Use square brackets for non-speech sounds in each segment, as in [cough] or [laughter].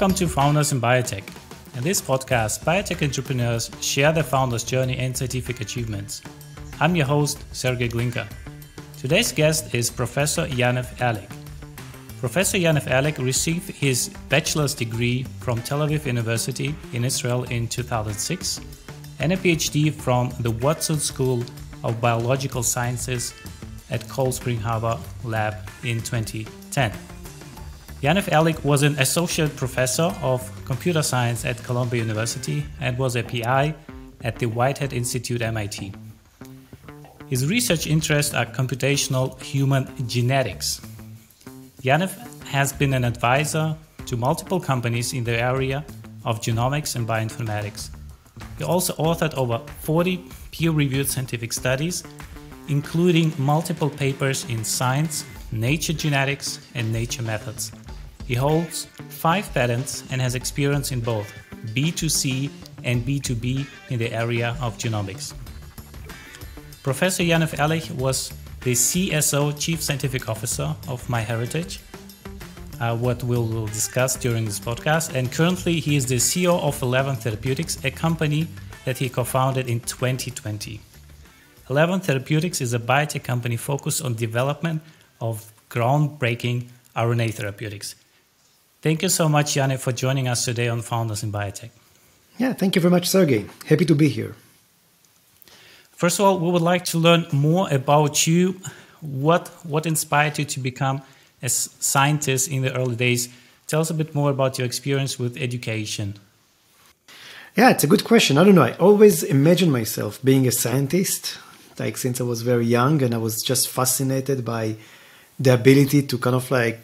Welcome to Founders in Biotech. In this podcast, biotech entrepreneurs share their founders' journey and scientific achievements. I'm your host, Serghei Glinca. Today's guest is Professor Yaniv Erlich. Professor Yaniv Erlich received his bachelor's degree from Tel Aviv University in Israel in 2006 and a PhD from the Watson School of Biological Sciences at Cold Spring Harbor Lab in 2010. Yaniv Erlich was an associate professor of computer science at Columbia University and was a PI at the Whitehead Institute MIT. His research interests are computational human genetics. Yaniv has been an advisor to multiple companies in the area of genomics and bioinformatics. He also authored over 40 peer reviewed scientific studies, including multiple papers in Science, Nature Genetics, and Nature Methods. He holds five patents and has experience in both B2C and B2B in the area of genomics. Professor Yaniv Erlich was the CSO, Chief Scientific Officer of MyHeritage, uh, what we'll, we'll discuss during this podcast. And currently, he is the CEO of Eleven Therapeutics, a company that he co founded in 2020. Eleven Therapeutics is a biotech company focused on development of groundbreaking RNA therapeutics. Thank you so much, Yaniv, for joining us today on Founders in Biotech. Yeah, thank you very much, Serghei. Happy to be here. First of all, we would like to learn more about you. What what inspired you to become a scientist in the early days? Tell us a bit more about your experience with education. Yeah, it's a good question. I don't know. I always imagined myself being a scientist, like since I was very young, and I was just fascinated by the ability to kind of like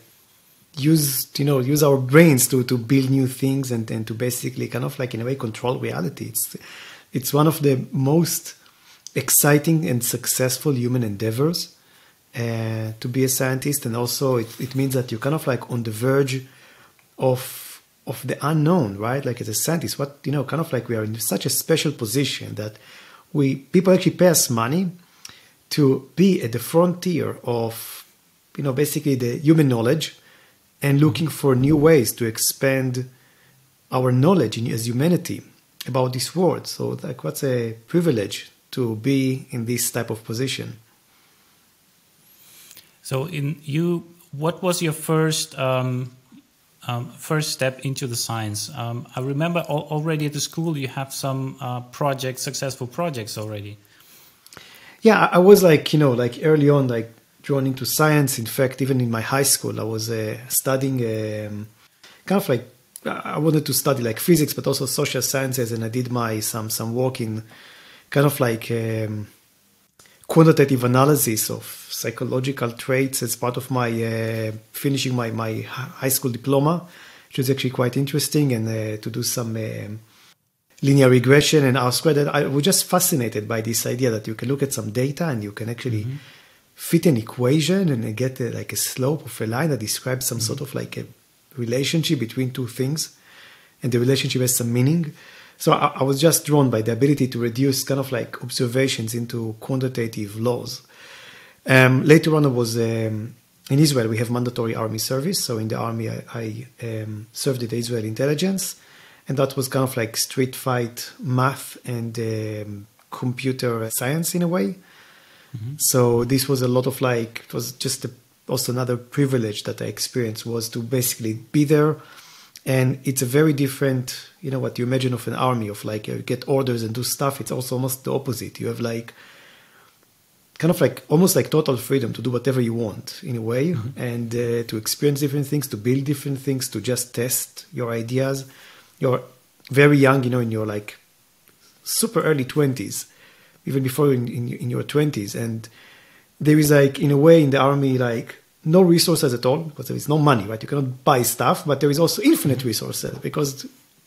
use you know use our brains to to build new things and and to basically kind of like in a way control reality. It's it's one of the most exciting and successful human endeavors uh, to be a scientist. And also it, it means that you're kind of like on the verge of of the unknown right? Like as a scientist what you know kind of like we are in such a special position that we people actually pay us money to be at the frontier of you know basically the human knowledge and looking for new ways to expand our knowledge as humanity about this world. So, like, what's a privilege to be in this type of position. So, in you, what was your first um, um, first step into the science? Um, I remember al already at the school you have some uh, projects, successful projects already. Yeah, I was like you know like early on like drawn into science. In fact, even in my high school, I was uh, studying um, kind of like I wanted to study like physics, but also social sciences, and I did my some some work in kind of like um, quantitative analysis of psychological traits as part of my uh, finishing my my high school diploma, which was actually quite interesting, and uh, to do some. Um, linear regression and R squared. I was just fascinated by this idea that you can look at some data and you can actually mm-hmm fit an equation and get a, like a slope of a line that describes some mm-hmm. sort of like a relationship between two things, and the relationship has some meaning. So I, I, was just drawn by the ability to reduce kind of like observations into quantitative laws. Um, later on, I was um, in Israel. We have mandatory army service, so in the army, I, I um, served in the Israel intelligence, and that was kind of like street fight math and um, computer science in a way. Mm-hmm. So this was a lot of like it was just a, also another privilege that I experienced was to basically be there, and it's a very different you know what you imagine of an army of like you get orders and do stuff. It's also almost the opposite. You have like kind of like almost like total freedom to do whatever you want in a way mm-hmm. and uh, to experience different things to build different things to just test your ideas you're very young you know in your like super early 20s even before in, in, in your 20s. And there is like, in a way, in the army, like no resources at all because there is no money, right? You cannot buy stuff, but there is also infinite resources because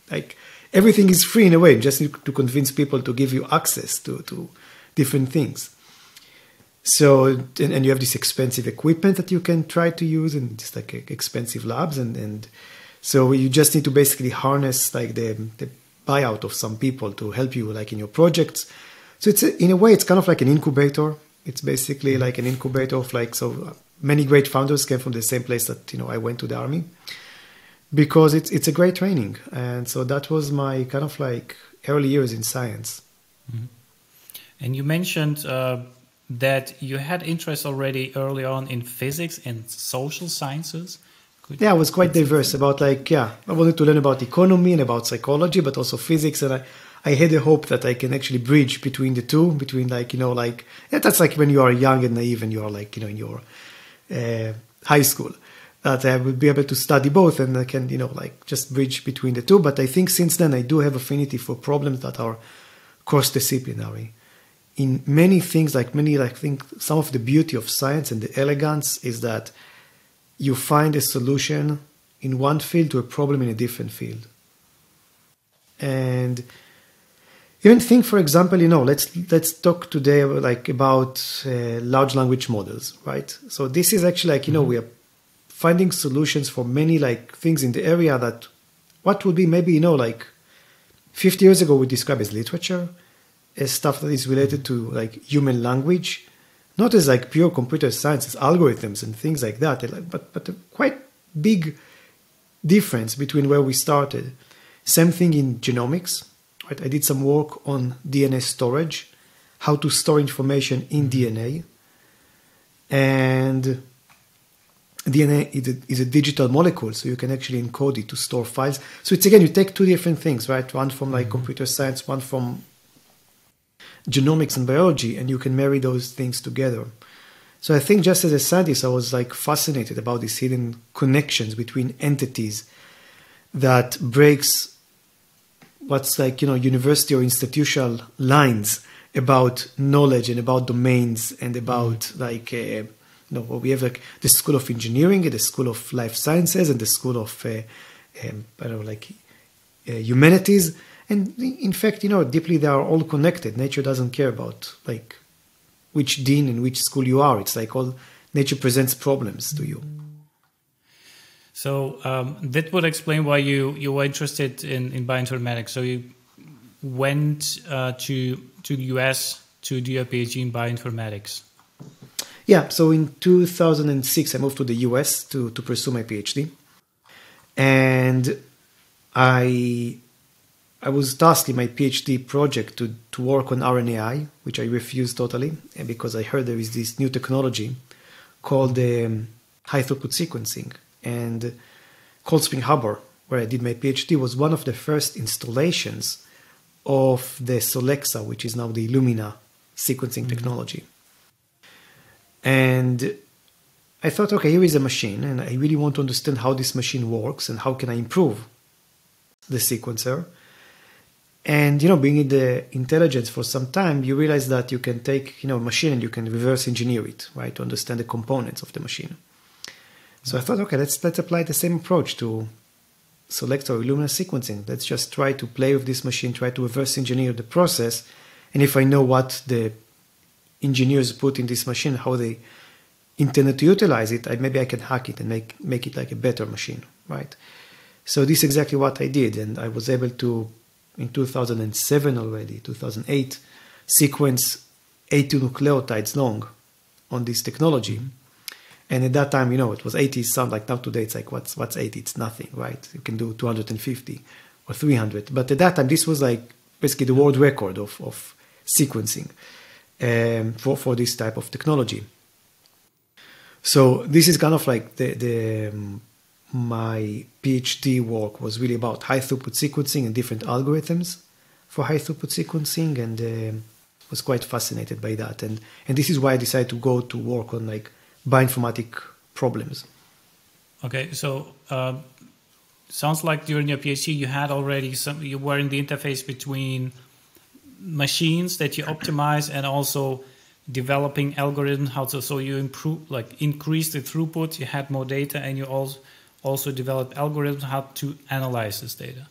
like everything is free in a way. You just need to convince people to give you access to, to different things. So, and, and you have this expensive equipment that you can try to use and just like expensive labs. And, and so you just need to basically harness like the, the buyout of some people to help you like in your projects so it's a, in a way it's kind of like an incubator. It's basically like an incubator of like so many great founders came from the same place that you know I went to the army. because it's it's a great training, and so that was my kind of like early years in science. Mm-hmm. And you mentioned uh, that you had interest already early on in physics and social sciences. Could yeah, I was quite diverse about like yeah, I wanted to learn about economy and about psychology, but also physics, and I. I had a hope that I can actually bridge between the two, between like you know, like that's like when you are young and naive and you are like you know in your uh, high school that I would be able to study both and I can, you know, like just bridge between the two. But I think since then I do have affinity for problems that are cross disciplinary. In many things, like many, I think some of the beauty of science and the elegance is that you find a solution in one field to a problem in a different field. And even think, for example, you know, let's let's talk today like about uh, large language models, right? So this is actually like you know mm-hmm. we are finding solutions for many like things in the area that what would be maybe you know like 50 years ago we describe as literature as stuff that is related to like human language not as like pure computer science as algorithms and things like that but but a quite big difference between where we started same thing in genomics right i did some work on dna storage how to store information in dna and DNA is a, is a, digital molecule, so you can actually encode it to store files. So it's again, you take two different things, right? One from like mm-hmm. computer science, one from genomics and biology, and you can marry those things together. So I think just as a scientist, I was like fascinated about these hidden connections between entities that breaks what's like you know university or institutional lines about knowledge and about domains and about like. Uh, you know, we have like the School of Engineering, the School of Life Sciences, and the School of, uh, um, I don't know, like uh, humanities. And in fact, you know, deeply they are all connected. Nature doesn't care about like which dean and which school you are. It's like all nature presents problems to you. So um, that would explain why you you were interested in in bioinformatics. So you went uh, to to the US to do a PhD in bioinformatics. Yeah, so in 2006, I moved to the US to, to pursue my PhD. And I I was tasked in my PhD project to, to work on RNAi, which I refused totally because I heard there is this new technology called um, high throughput sequencing. And Cold Spring Harbor, where I did my PhD, was one of the first installations of the Solexa, which is now the Illumina sequencing mm-hmm. technology. And I thought, okay, here is a machine, and I really want to understand how this machine works and how can I improve the sequencer. And you know, being in the intelligence for some time, you realize that you can take you know a machine and you can reverse engineer it, right, to understand the components of the machine. So I thought, okay, let's let's apply the same approach to Solexa or Illumina sequencing. Let's just try to play with this machine, try to reverse engineer the process, and if I know what the engineers put in this machine, how they intended to utilize it, I, maybe I can hack it and make make it like a better machine, right? So this is exactly what I did, and I was able to, in 2007 already, 2008, sequence 80 nucleotides long on this technology. Mm-hmm. And at that time, you know, it was 80 sound like now today it's like what's what's 80? It's nothing, right? You can do 250 or 300. But at that time, this was like basically the world record of, of sequencing um, for, for this type of technology. So this is kind of like the, the um, my PhD work was really about high throughput sequencing and different algorithms for high throughput sequencing, and uh, was quite fascinated by that. And and this is why I decided to go to work on like bioinformatic problems. Okay, so uh, sounds like during your PhD you had already some you were in the interface between machines that you optimize and also developing algorithms how to so you improve like increase the throughput you had more data and you also also develop algorithms how to analyze this data.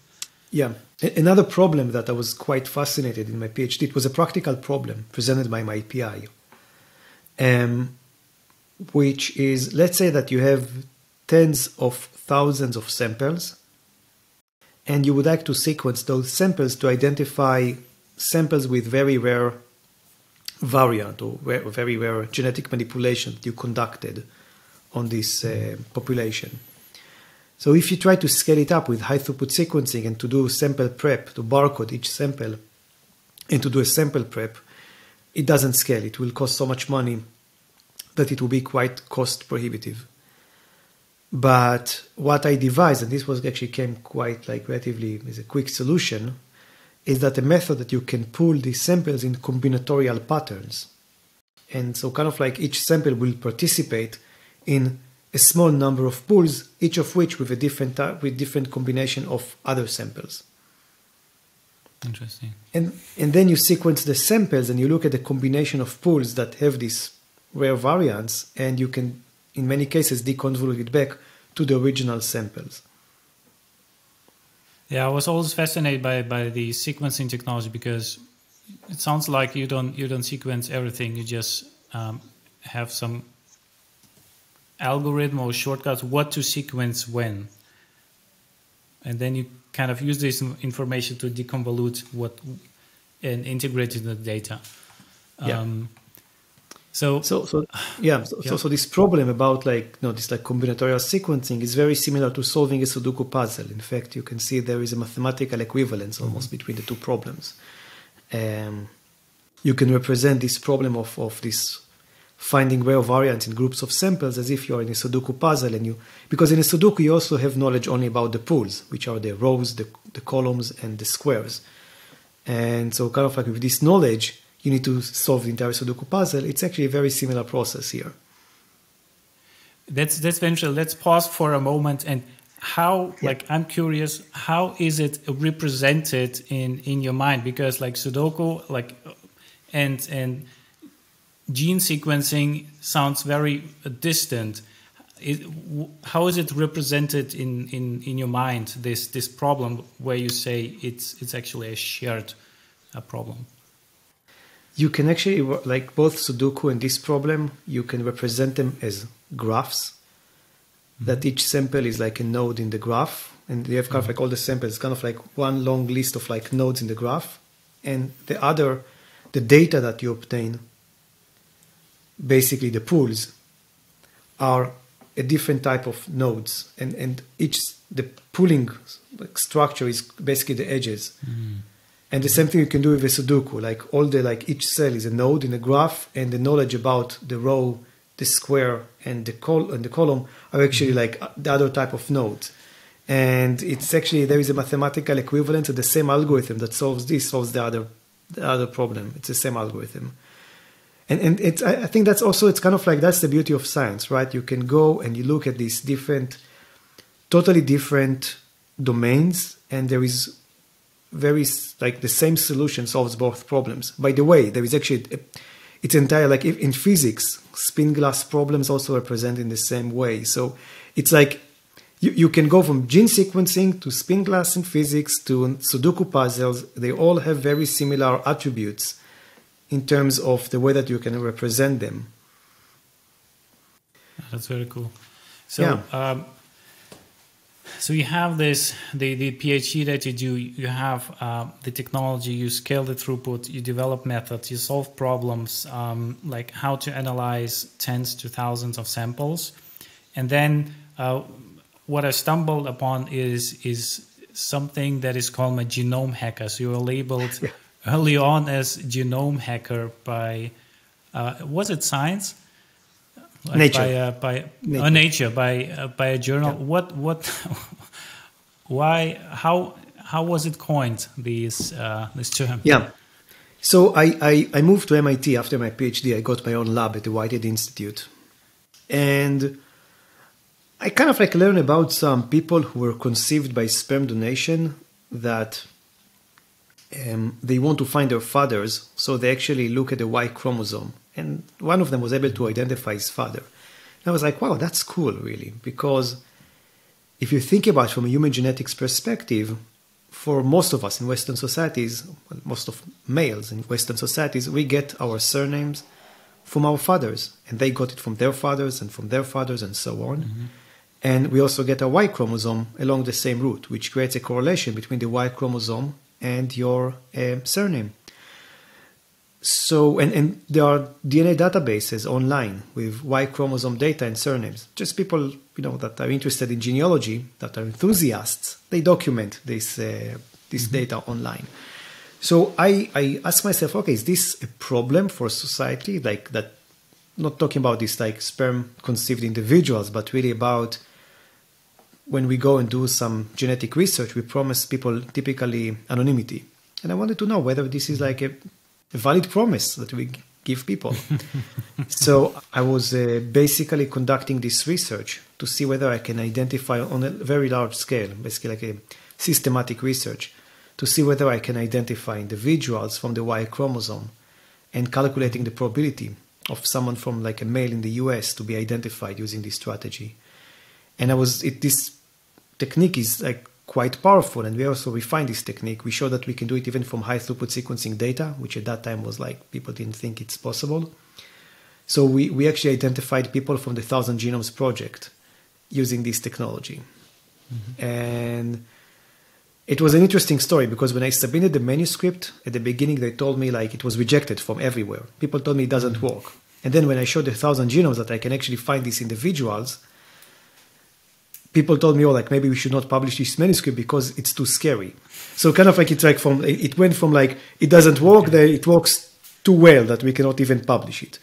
Yeah. Another problem that i was quite fascinated in my phd it was a practical problem presented by my pi um, which is let's say that you have tens of thousands of samples and you would like to sequence those samples to identify samples with very rare variant or very rare genetic manipulation that you conducted on this uh, population. So if you try to scale it up with high throughput sequencing and to do sample prep, to barcode each sample, and to do a sample prep, it doesn't scale. It will cost so much money that it will be quite cost prohibitive. But what I devised, and this was actually came quite like relatively as a quick solution, is that a method that you can pull these samples in combinatorial patterns. And so kind of like each sample will participate in a small number of pools, each of which with a different type, with different combination of other samples. Interesting. And and then you sequence the samples and you look at the combination of pools that have these rare variants, and you can in many cases deconvolute it back to the original samples. Yeah, I was always fascinated by, by the sequencing technology because it sounds like you don't you don't sequence everything. You just um, have some algorithm or shortcuts what to sequence when, and then you kind of use this information to deconvolute what and integrate it in the data. Yeah. Um, so, so, so yeah, so, yeah. so, so this problem about like, you know, this like combinatorial sequencing is very similar to solving a Sudoku puzzle. In fact, you can see there is a mathematical equivalence almost mm-hmm. between the two problems. Um, you can represent this problem of, of this finding rare variants in groups of samples as if you're in a Sudoku puzzle and you, because in a Sudoku you also have knowledge only about the pools, which are the rows, the, the columns, and the squares. And so kind of like with this knowledge, you need to solve the entire Sudoku puzzle. It's actually a very similar process here. That's that's very Let's pause for a moment and how yeah. like I'm curious how is it represented in in your mind because like Sudoku like and and gene sequencing sounds very distant. It, how is it represented in, in, in your mind this this problem where you say it's it's actually a shared uh, problem? You can actually like both Sudoku and this problem, you can represent them as graphs. Mm-hmm. That each sample is like a node in the graph, and you have kind mm-hmm. of like all the samples, kind of like one long list of like nodes in the graph, and the other, the data that you obtain, basically the pools, are a different type of nodes, and and each the pooling like structure is basically the edges. Mm-hmm. And the same thing you can do with a Sudoku. Like all the like each cell is a node in a graph, and the knowledge about the row, the square, and the col and the column are actually mm-hmm. like the other type of nodes. And it's actually there is a mathematical equivalent to the same algorithm that solves this solves the other the other problem. It's the same algorithm. And and it's I think that's also it's kind of like that's the beauty of science, right? You can go and you look at these different, totally different domains, and there is very like the same solution solves both problems. By the way, there is actually it's entire like in physics, spin glass problems also represent in the same way. So it's like you, you can go from gene sequencing to spin glass in physics to Sudoku puzzles. They all have very similar attributes in terms of the way that you can represent them. That's very cool. So yeah. um, so you have this the the PhD that you do. You have uh, the technology. You scale the throughput. You develop methods. You solve problems um, like how to analyze tens to thousands of samples, and then uh, what I stumbled upon is is something that is called a genome hacker. So you were labeled [laughs] early on as genome hacker by uh, was it Science? Nature by, uh, by nature. Uh, nature by uh, by a journal. Yeah. What what? [laughs] why? How how was it coined? This uh, this term? Yeah. So I, I, I moved to MIT after my PhD. I got my own lab at the Whitehead Institute, and I kind of like learned about some people who were conceived by sperm donation that um, they want to find their fathers, so they actually look at the Y chromosome and one of them was able to identify his father. And I was like, wow, that's cool, really, because if you think about it from a human genetics perspective, for most of us in Western societies, most of males in Western societies, we get our surnames from our fathers, and they got it from their fathers and from their fathers and so on. Mm-hmm. And we also get a Y chromosome along the same route, which creates a correlation between the Y chromosome and your uh, surname. So and, and there are DNA databases online with Y chromosome data and surnames. Just people you know that are interested in genealogy, that are enthusiasts, they document this uh, this mm-hmm. data online. So I I ask myself, okay, is this a problem for society? Like that, not talking about this like sperm conceived individuals, but really about when we go and do some genetic research, we promise people typically anonymity. And I wanted to know whether this is like a a valid promise that we give people. [laughs] so I was uh, basically conducting this research to see whether I can identify on a very large scale, basically like a systematic research, to see whether I can identify individuals from the Y chromosome and calculating the probability of someone from like a male in the US to be identified using this strategy. And I was it, this technique is like quite powerful. And we also refined this technique. We showed that we can do it even from high throughput sequencing data, which at that time was like people didn't think it's possible. So we, we actually identified people from the Thousand Genomes Project using this technology. Mm-hmm. And it was an interesting story because when I submitted the manuscript at the beginning, they told me like it was rejected from everywhere. People told me it doesn't mm-hmm. work. And then when I showed the thousand genomes that I can actually find these individuals, people told me, oh, like maybe we should not publish this manuscript because it's too scary. So kind of like it's like from it went from like it doesn't work, okay. that it works too well that we cannot even publish it.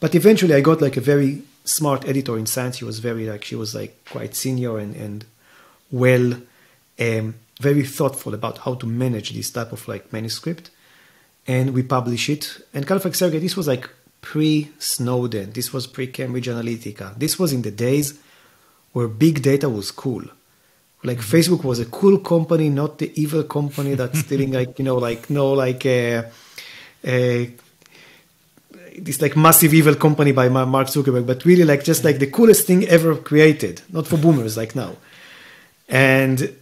But eventually, I got like a very smart editor in Science. She was very like she was like quite senior and and well, um, very thoughtful about how to manage this type of like manuscript, and we publish it. And kind of like Serghei, this was like pre Snowden. This was pre Cambridge Analytica. This was in the days where big data was cool. Like. Facebook was a cool company, not the evil company that's [laughs] stealing like you know like no like uh, uh, this like massive evil company by Mark Zuckerberg, but really like just like the coolest thing ever created, not for boomers like now. And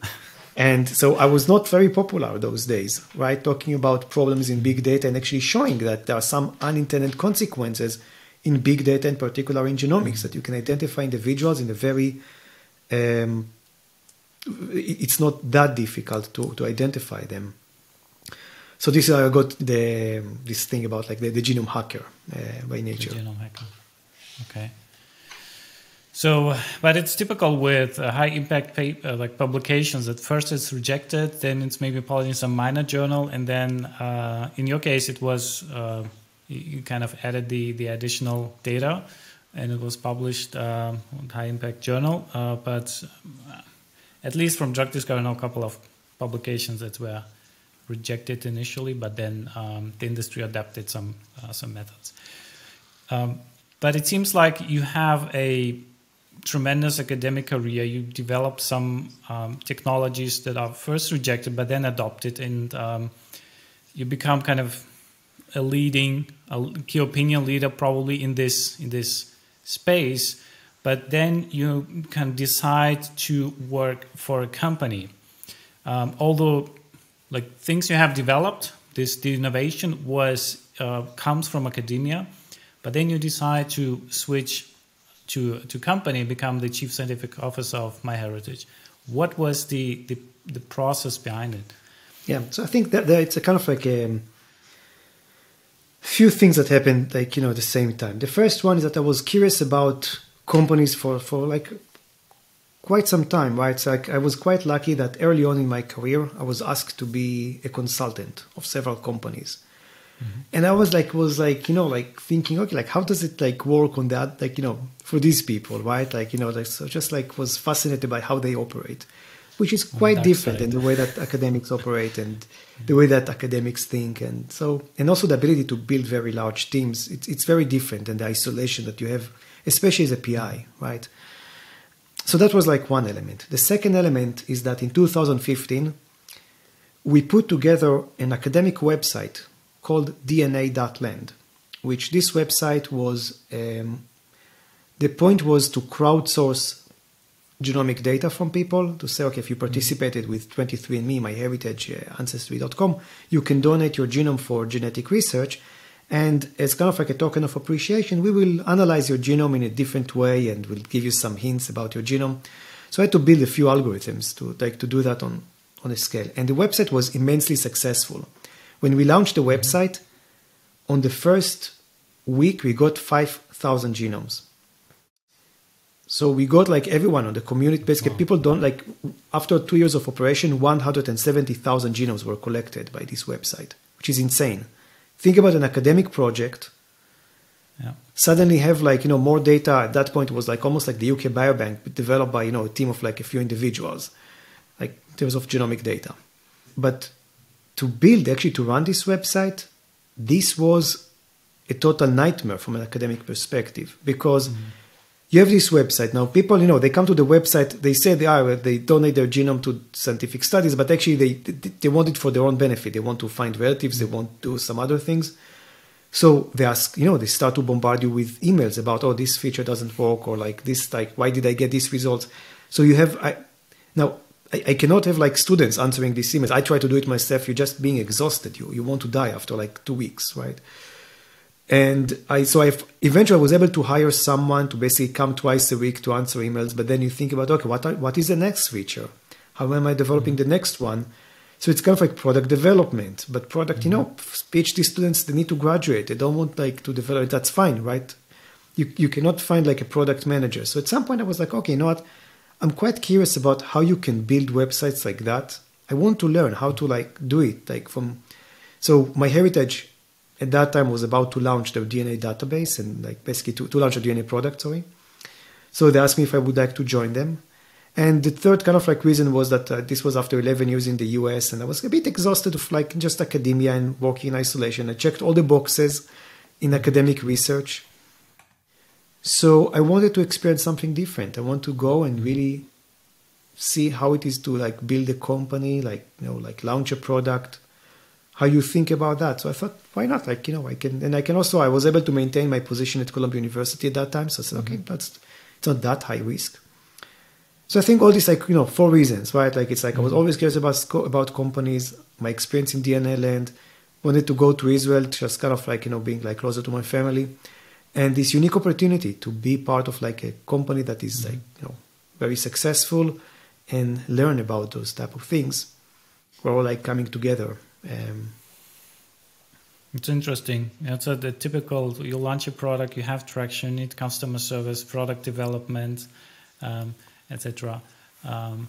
and so I was not very popular those days, right? Talking about problems in big data and actually showing that there are some unintended consequences in big data, in particular in genomics, that you can identify individuals in a very um, it's not that difficult to, to identify them. So this I got the this thing about like the, the genome hacker uh, by nature. The genome hacker. Okay. So, but it's typical with uh, high impact paper, uh, like publications. At first, it's rejected, then it's maybe published in some minor journal, and then uh, in your case, it was uh, you kind of added the, the additional data and it was published uh, on High Impact Journal. Uh, but uh, at least from Drug Discovery, I know a couple of publications that were rejected initially, but then um, the industry adapted some uh, some methods. Um, but it seems like you have a tremendous academic career. You develop some um, technologies that are first rejected, but then adopted, and um, you become kind of a leading a key opinion leader probably in this in this space but then you can decide to work for a company. Um, although like things you have developed this the innovation was uh, comes from academia but then you decide to switch to to company become the chief scientific officer of MyHeritage. What was the the, the process behind it? Yeah so i think that, that it's a kind of like a few things that happened like you know at the same time. The first one is that I was curious about companies for for like quite some time, right? So like I was quite lucky that early on in my career I was asked to be a consultant of several companies. Mm-hmm. And I was like was like, you know, like thinking, okay, like how does it like work on that like, you know, for these people, right? Like, you know, like so just like was fascinated by how they operate which is quite different side. in the way that academics operate and the way that academics think. And so and also the ability to build very large teams. It's, it's very different than the isolation that you have especially as a pi right? So that was like one element. The second element is that in 2015 we put together an academic website called dna.land which this website was um, the point was to crowdsource genomic data from people to say, okay, if you participated with 23andMe, MyHeritage, uh, Ancestry.com, you can donate your genome for genetic research. And as kind of like a token of appreciation, we will analyze your genome in a different way and we'll give you some hints about your genome. So I had to build a few algorithms to like to do that on, on a scale. And the website was immensely successful. When we launched the website, on the first week, we got 5,000 genomes. So we got like everyone on the community. Basically, wow. people don't like, after two years of operation, 170,000 genomes were collected by this website, which is insane. Think about an academic project. Yeah. Suddenly have like, you know, more data. At that point, was like almost like the UK Biobank developed by, you know, a team of like a few individuals, like in terms of genomic data. But to build, actually to run this website, this was a total nightmare from an academic perspective because mm-hmm. You have this website now people you know they come to the website they say they are they donate their genome to scientific studies but actually they they want it for their own benefit they want to find relatives they want to do some other things so they ask you know they start to bombard you with emails about oh this feature doesn't work or like this like why did i get these results so you have I, now I, I, cannot have like students answering these emails. I try to do it myself. You're just being exhausted. You you want to die after like two weeks, right? And I so I eventually I was able to hire someone to basically come twice a week to answer emails. But then you think about okay, what are, what is the next feature? How am I developing the next one? So it's kind of like product development. But product, mm-hmm. you know, PhD students they need to graduate. They don't want like to develop. That's fine, right? You you cannot find like a product manager. So at some point I was like, okay, you know what? I'm quite curious about how you can build websites like that. I want to learn how to like do it like from so MyHeritage at that time was about to launch their DNA database and like basically to, to launch a DNA product, sorry. So they asked me if I would like to join them. And the third kind of like reason was that uh, this was after 11 years in the US and I was a bit exhausted of like just academia and working in isolation. I checked all the boxes in academic research. So I wanted to experience something different. I want to go and really see how it is to like build a company, like you know, like launch a product, how you think about that. So I thought, why not? Like, you know, I can and I can also I was able to maintain my position at Columbia University at that time. So I said, okay, mm-hmm. that's it's not that high risk. So I think all these like, you know, four reasons, right? Like it's like mm-hmm. I was mm-hmm. always curious about about companies, my experience in DNA land, wanted to go to Israel, just kind of like, you know, being like closer to my family and this unique opportunity to be part of like a company that is mm-hmm. like you know very successful and learn about those type of things we're all like coming together um, it's interesting it's a, the typical you launch a product you have traction need customer service product development um, etc um,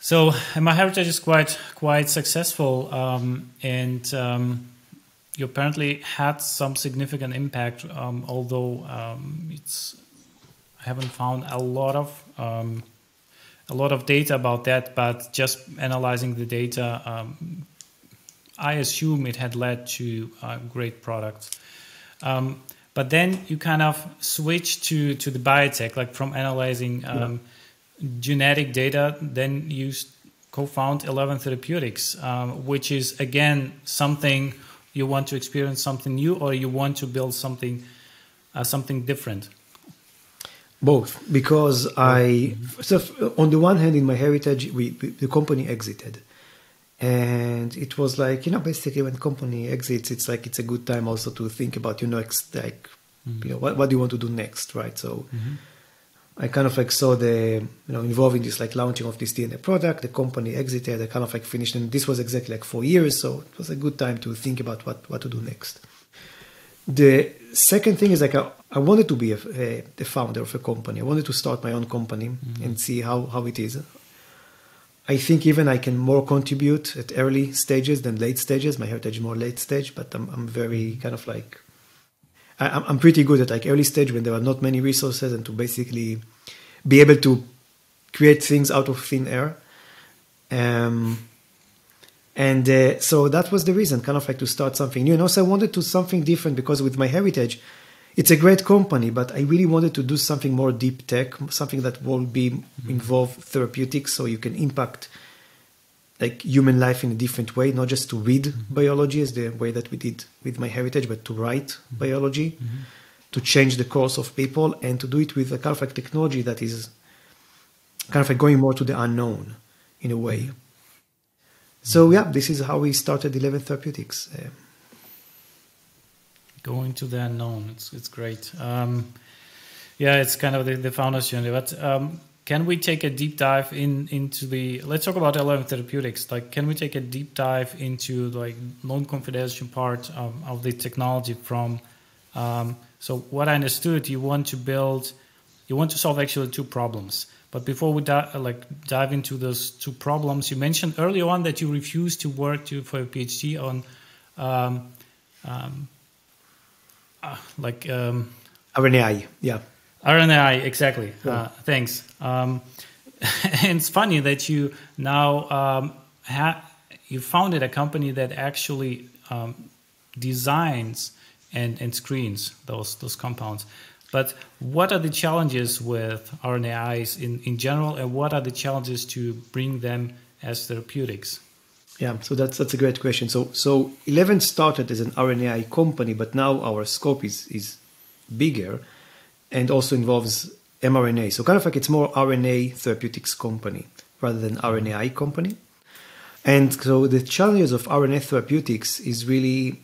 so MyHeritage is quite quite successful um, and um, you apparently had some significant impact, um, although um, it's I haven't found a lot of a lot of data about that. But just analyzing the data, I assume it had led to uh, great products. Um, but then you kind of switch to to the biotech, like from analyzing yeah. Um, genetic data, then you co-found Eleven Therapeutics, which is again something you want to experience something new or you want to build something uh, something different both because i so on the one hand in MyHeritage we, we, the company exited and it was like you know basically when company exits it's like it's a good time also to think about your next like mm-hmm. you know what, what do you want to do next right so mm-hmm. I kind of like saw the you know involving this like launching of this DNA product. The company exited. I kind of like finished, and this was exactly like four years, so it was a good time to think about what what to do next. The second thing is like I, I wanted to be a, a, a, founder of a company. I wanted to start my own company mm-hmm. and see how how it is. I think even I can more contribute at early stages than late stages. MyHeritage more late stage, but I'm I'm very kind of like I, am pretty good at like early stage when there are not many resources and to basically be able to create things out of thin air. Um, and uh, so that was the reason, kind of like to start something new. And also, I wanted to something different because with MyHeritage, it's a great company, but I really wanted to do something more deep tech, something that will be involve therapeutics, so you can impact like human life in a different way, not just to read mm-hmm. biology as the way that we did with MyHeritage, but to write mm-hmm. biology, mm-hmm. to change the course of people, and to do it with a kind of like technology that is kind of like going more to the unknown in a way. Mm-hmm. So yeah, this is how we started Eleven Therapeutics. Uh, going to the unknown, it's it's great. Um, yeah, it's kind of the, the founder's journey, but. Um, can we take a deep dive in into the let's talk about Eleven therapeutics like can we take a deep dive into like non-confidential part of, of the technology from um, so what I understood you want to build you want to solve actually two problems but before we di- like dive into those two problems you mentioned earlier on that you refused to work to for a PhD on um, um, uh, like um, RNAi yeah RNAi, exactly. Yeah. Uh, thanks. Um, [laughs] and it's funny that you now um, ha- you founded a company that actually um, designs and, and screens those those compounds. But what are the challenges with RNAis in, in general, and what are the challenges to bring them as therapeutics? Yeah, so that's that's a great question. So so Eleven started as an RNAi company, but now our scope is is bigger and also involves mRNA. So kind of like it's more RNA therapeutics company rather than RNAi company. And so the challenges of RNA therapeutics is really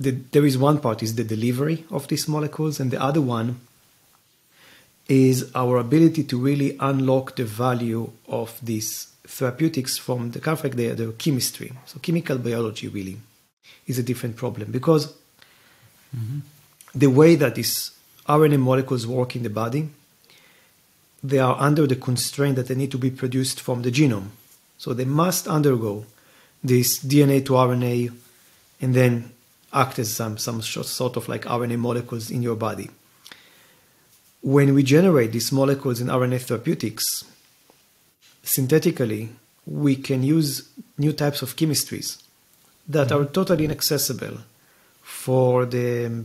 the, there is one part is the delivery of these molecules, and the other one is our ability to really unlock the value of these therapeutics from the like the, the chemistry. So chemical biology really is a different problem because mm-hmm. the way that these RNA molecules work in the body, they are under the constraint that they need to be produced from the genome. So they must undergo this DNA to RNA and then act as some, some sort of like RNA molecules in your body. When we generate these molecules in RNA therapeutics, synthetically, we can use new types of chemistries that mm-hmm. are totally inaccessible for the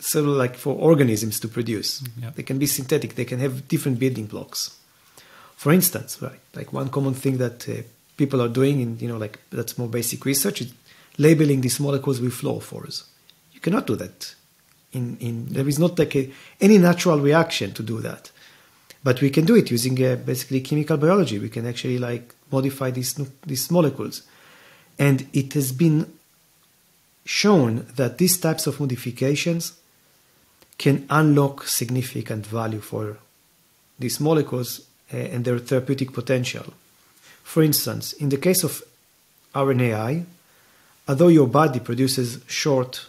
so like for organisms to produce. Yep. They can be synthetic. They can have different building blocks. For instance, right, like one common thing that uh, people are doing in you know like that's more basic research is labeling these molecules with fluorophores. You cannot do that. In in there is not like a, any natural reaction to do that, but we can do it using uh, basically chemical biology. We can actually like modify these these molecules, and it has been shown that these types of modifications can unlock significant value for these molecules uh, and their therapeutic potential. For instance, in the case of RNAi, although your body produces short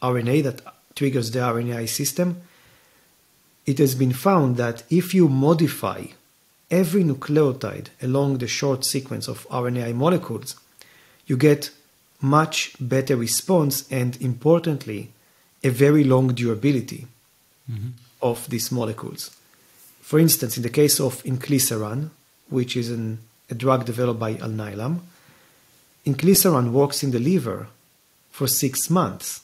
RNA that triggers the RNAi system, it has been found that if you modify every nucleotide along the short sequence of RNAi molecules, you get much better response and importantly, a very long durability mm-hmm. of these molecules. For instance, in the case of inclisiran, which is an, a drug developed by Alnylam, inclisiran works in the liver for six months.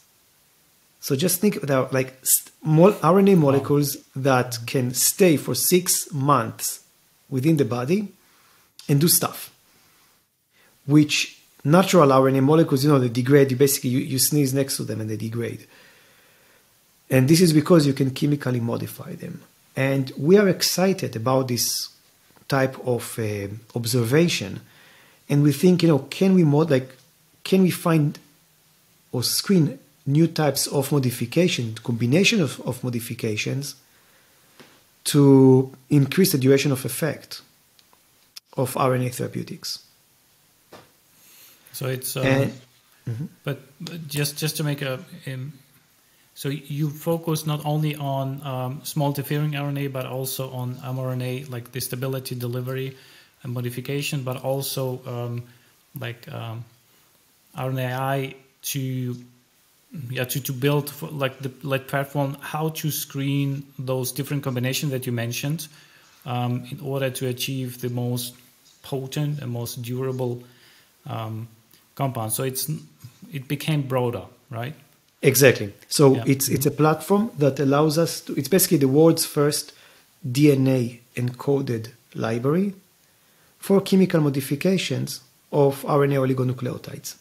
So just think about like RNA molecules that can stay for six months within the body and do stuff, which natural RNA molecules, you know, they degrade. You basically you, you sneeze next to them and they degrade. And this is because you can chemically modify them. And we are excited about this type of uh, observation. And we think, you know, can we mod like can we find or screen new types of modification, combination of, of modifications to increase the duration of effect of RNA therapeutics. So it's, uh, and, mm-hmm. but, but, just just to make a, um, so you focus not only on um, small interfering RNA, but also on mRNA, like the stability, delivery, and modification, but also um, like um, RNAi to yeah to, to build for, like the like platform how to screen those different combinations that you mentioned um, in order to achieve the most potent and most durable um, compound. So it's it became broader, right? Exactly. So yeah. it's it's a platform that allows us to. It's basically the world's first DNA encoded library for chemical modifications of RNA oligonucleotides.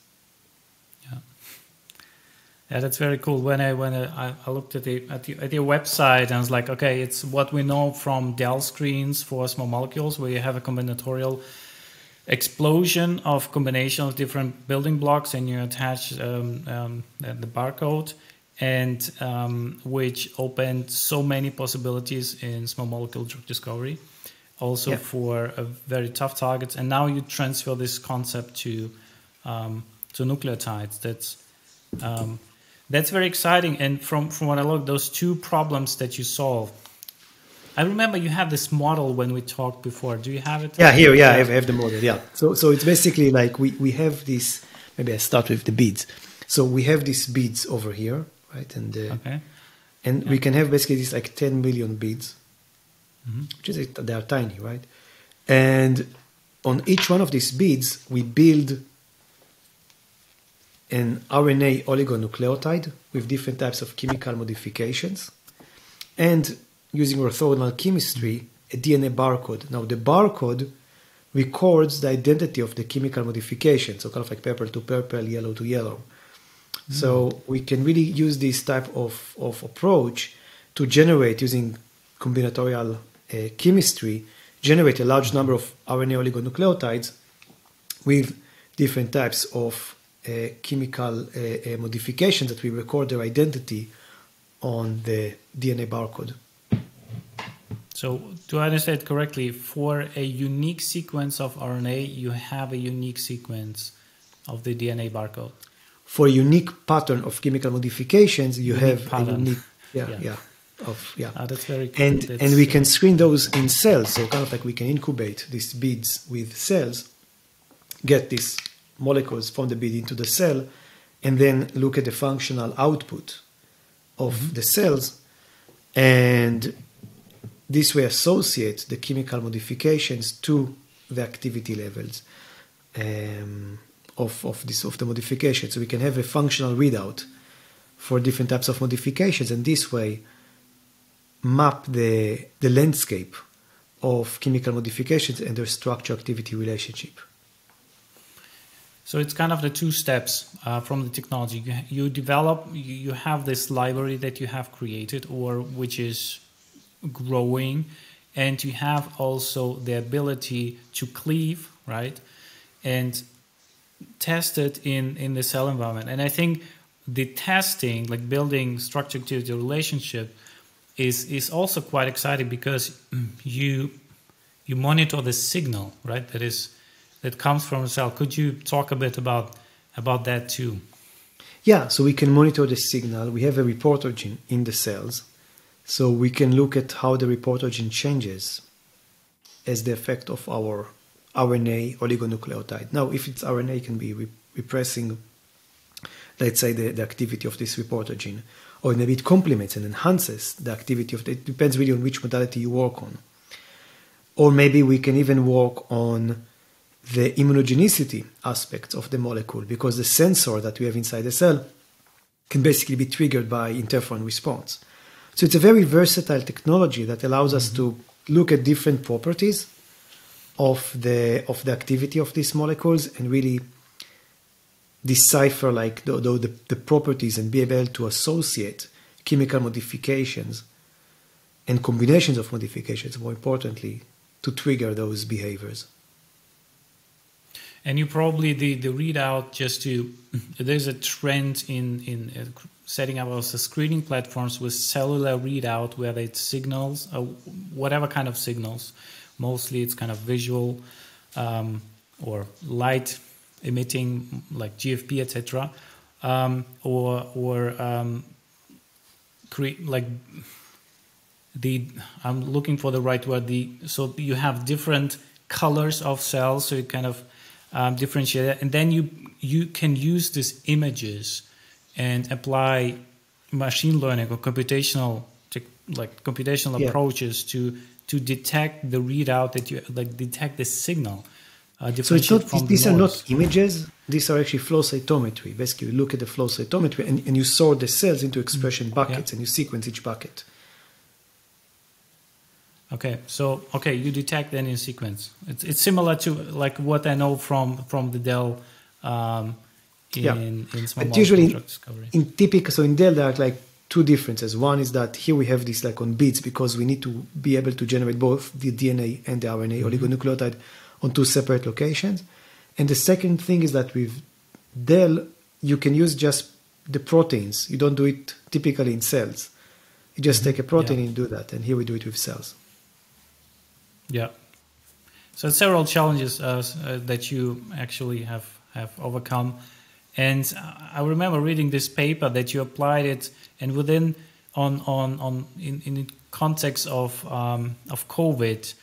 Yeah, that's very cool. When I when I, I looked at the, at the at your website and I was like, okay, it's what we know from DEL screens for small molecules, where you have a combinatorial explosion of combination of different building blocks and you attach um, um, the barcode and um, which opened so many possibilities in small molecule drug discovery, also yeah. for very tough targets. And now you transfer this concept to um, to nucleotides. That's um, that's very exciting. And from from what I look, those two problems that you solve. I remember you had this model when we talked before. Do you have it? Yeah, here, yeah, I have, I have the model. Yeah. So so it's basically like we we have this. Maybe I start with the beads. So we have these beads over here right? And uh, okay. and yeah. we can have basically these like 10 million beads, mm-hmm. which is they are tiny, right? And on each one of these beads, we build an RNA oligonucleotide with different types of chemical modifications, and using orthogonal chemistry, a DNA barcode. Now the barcode records the identity of the chemical modification, so kind of like purple to purple, yellow to yellow. So we can really use this type of, of approach to generate using combinatorial uh, chemistry, generate a large number of RNA oligonucleotides with different types of chemical uh, uh modifications that we record their identity on the DNA barcode. So, do I understand correctly? For a unique sequence of RNA, you have a unique sequence of the DNA barcode for a unique pattern of chemical modifications, you unique have pattern. a unique, yeah, yeah, yeah of yeah. Oh, that's very cool. And that's, and we can screen those in cells, so kind of like we can incubate these beads with cells, get these molecules from the bead into the cell, and then look at the functional output of mm-hmm. the cells, and this way associate the chemical modifications to the activity levels. Um, of, of this of the modification. So we can have a functional readout for different types of modifications, and this way map the the landscape of chemical modifications and their structure activity relationship. So it's kind of the two steps uh, from the technology. You, develop, you, you have this library that you have created, or which is growing, and you have also the ability to cleave, right? And test it in in the cell environment and i think the testing like building structure activity relationship is is also quite exciting because you you monitor the signal right that is that comes from the cell could you talk a bit about about that too yeah so we can monitor the signal we have a reporter gene in the cells so we can look at how the reporter gene changes as the effect of our RNA oligonucleotide. Now, if it's RNA, it can be re- repressing, let's say, the, the activity of this reporter gene, or maybe it complements and enhances the activity of the, it depends really on which modality you work on. Or maybe we can even work on the immunogenicity aspects of the molecule because the sensor that we have inside the cell can basically be triggered by interferon response. So it's a very versatile technology that allows us mm-hmm. to look at different properties of the of the activity of these molecules and really decipher like the, the, the properties and be able to associate chemical modifications and combinations of modifications more importantly to trigger those behaviors and you probably the the readout just to [laughs] there's a trend in in uh, setting up also screening platforms with cellular readout where it signals uh, whatever kind of signals Mostly it's kind of visual um, or light emitting, like GFP, etc. Um, or or um, create like the I'm looking for the right word. The so you have different colors of cells, so you kind of um, differentiate it, and then you you can use these images and apply machine learning or computational like computational yeah. approaches to to detect the readout that you like detect the signal. Uh, so it's not these are not images; these are actually flow cytometry. Basically, you look at the flow cytometry and, and you sort the cells into expression mm-hmm. buckets yeah. and you sequence each bucket. Okay, so okay, you detect then in sequence. It's it's similar to like what I know from from the DEL. Um, in, yeah. in small but usually in typical so in DEL there are like two differences. One is that here we have this like on beads because we need to be able to generate both the DNA and the RNA mm-hmm. oligonucleotide on two separate locations. And the second thing is that with DEL, you can use just the proteins. You don't do it typically in cells. You just take a protein yeah. and do that. And here we do it with cells. Yeah. So several challenges uh, uh, that you actually have have overcome, and I remember reading this paper that you applied it, and within on on on in in the context of um, of COVID.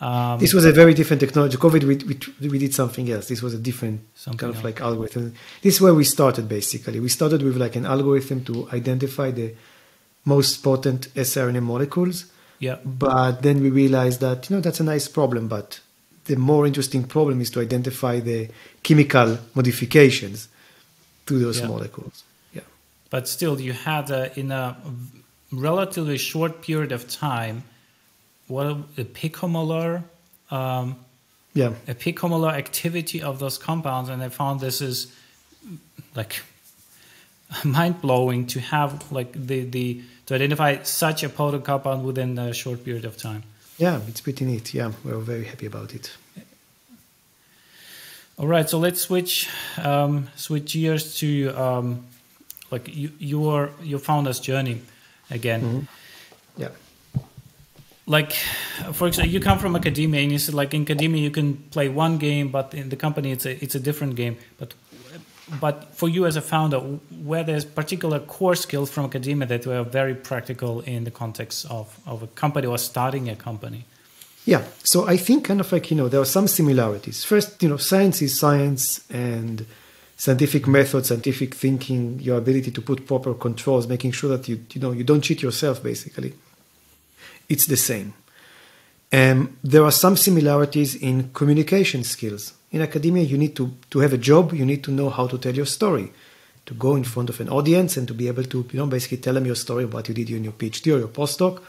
Um, this was a very different technology. COVID, we, we, we did something else. This was a different kind of else. like algorithm. This is where we started basically. We started with like an algorithm to identify the most potent siRNA molecules. Yeah. But then we realized that you know that's a nice problem, but the more interesting problem is to identify the chemical modifications to those yeah. molecules. Yeah. But still, you had a, in a relatively short period of time, what a picomolar, um, yeah, a picomolar activity of those compounds, and I found this is like [laughs] mind blowing to have like the the to identify such a potent compound within a short period of time. Yeah, it's pretty neat. Yeah, we're very happy about it. All right, so let's switch um, switch gears to um, like you, your your founder's journey again. Mm-hmm. Yeah. Like, for example, you come from academia, and you said like in academia you can play one game, but in the company it's a it's a different game. But but for you as a founder, where there's particular core skills from academia that were very practical in the context of, of a company or starting a company? Yeah, so I think kind of like, you know, there are some similarities. First, you know, science is science and scientific method, scientific thinking, your ability to put proper controls, making sure that you, you know, you don't cheat yourself, basically. It's the same. Um, there are some similarities in communication skills in academia, you need to, to have a job, you need to know how to tell your story, to go in front of an audience and to be able to, you know, basically tell them your story of what you did in your PhD or your postdoc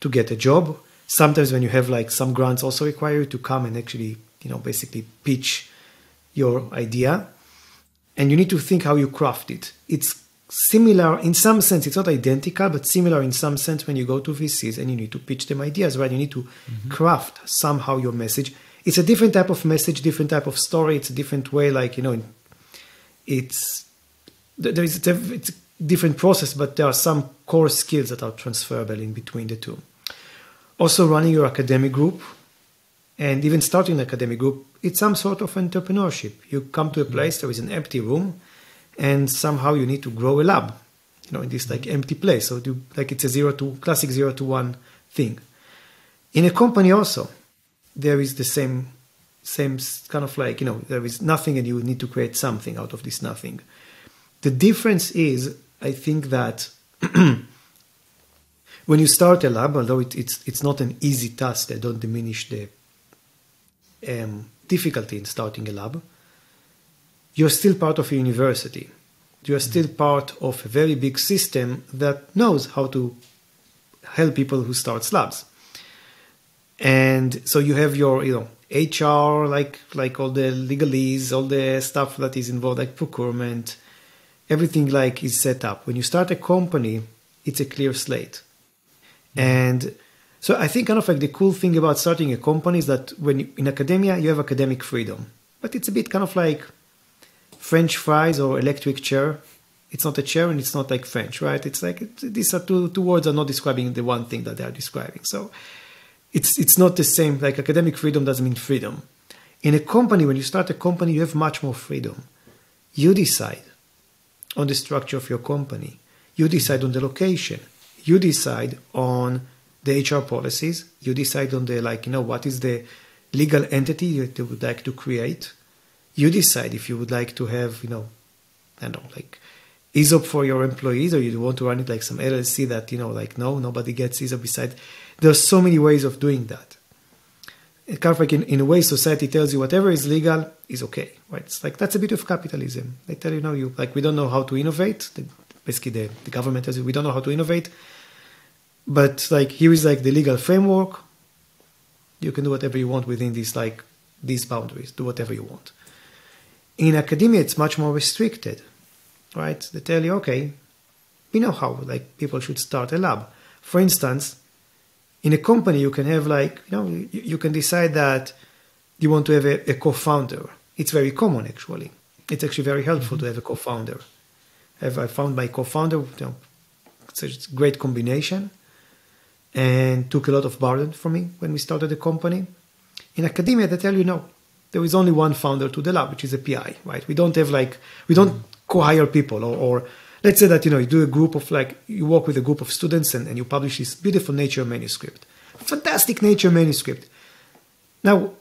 to get a job. Sometimes when you have like some grants also require you to come and actually, you know, basically pitch your idea. And you need to think how you craft it. It's similar in some sense, it's not identical, but similar in some sense when you go to VCs and you need to pitch them ideas, right? You need to mm-hmm. craft somehow your message it's a different type of message, different type of story. It's a different way, like you know, it's there is a, it's a different process, but there are some core skills that are transferable in between the two. Also, running your academic group and even starting an academic group, it's some sort of entrepreneurship. You come to a mm-hmm. place, there is an empty room, and somehow you need to grow a lab, you know, in this like empty place. So, do, like it's a zero to classic zero to one thing. In a company, also, there is the same same kind of like you know there is nothing and you need to create something out of this nothing. The difference is i think that [clears throat] when you start a lab although it, it's it's not an easy task i don't diminish the um, difficulty in starting a lab you're still part of a university. You're still part of a very big system that knows how to help people who start labs and so you have your you know HR like like all the legalese, all the stuff that is involved like procurement, everything like is set up. When you start a company, it's a clear slate, mm-hmm. and so I think kind of like the cool thing about starting a company is that when you, in academia you have academic freedom, but it's a bit kind of like French fries or electric chair. It's not a chair and it's not like French, right? It's like these are two two words are not describing the one thing that they are describing. So it's it's not the same. Like academic freedom doesn't mean freedom. In a company, when you start a company, you have much more freedom. You decide on the structure of your company. You decide on the location. You decide on the HR policies. You decide on the like, you know, what is the legal entity that you would like to create. You decide if you would like to have, you know, I don't know, like ESOP for your employees, or you want to run it like some LLC that, you know, like no, nobody gets ESOP beside there are so many ways of doing that. Kind of like in, in a way, society tells you whatever is legal is okay, right? It's like that's a bit of capitalism. They tell you, no, you like we don't know how to innovate. The, basically, the, the government tells you we don't know how to innovate. But like here is like the legal framework. You can do whatever you want within these like these boundaries. Do whatever you want. In academia, it's much more restricted, right? They tell you, okay, we know how like people should start a lab. For instance, in a company you can have like you know you, you can decide that you want to have a, a, co-founder it's very common actually it's actually very helpful mm-hmm. to have a co-founder Have I found my co-founder. You know, it's a great combination, and took a lot of burden for me when we started the company. In academia, they tell you no. There is only one founder to the lab, which is a PI, right? We don't have like we don't co-hire people or, or let's say that you know you do a group of like you work with a group of students and, and you publish this beautiful nature manuscript. Fantastic nature manuscript. Now